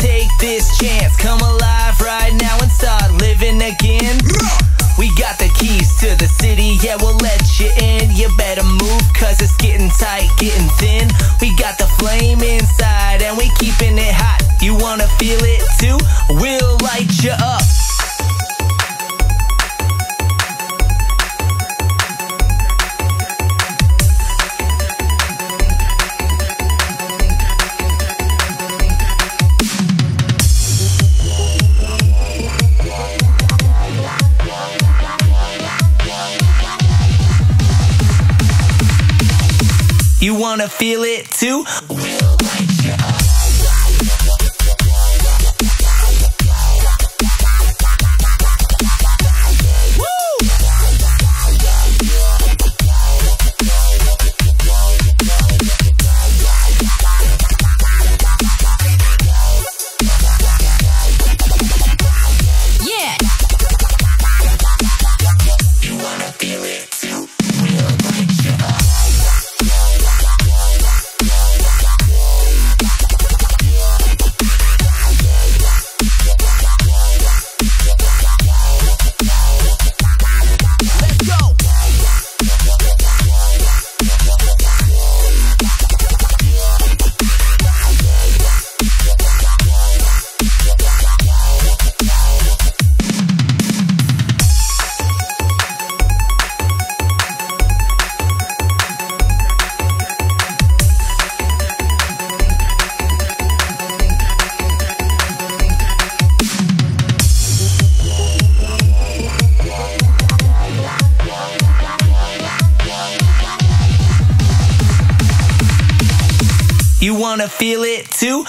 take this chance. Come alive right now and start living again. We got the keys to the city, yeah, we'll let you in. You better move, cause it's getting tight, getting thin. We got the flame inside, and we keeping it hot. You wanna feel it too? We'll light you up. You wanna feel it too? You wanna feel it too?